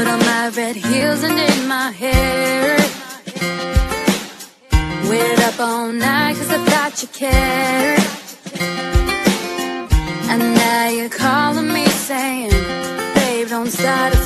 Put on my red heels and in my hair. Waited up all night cause I thought you cared. And now you're calling me saying, babe, don't start a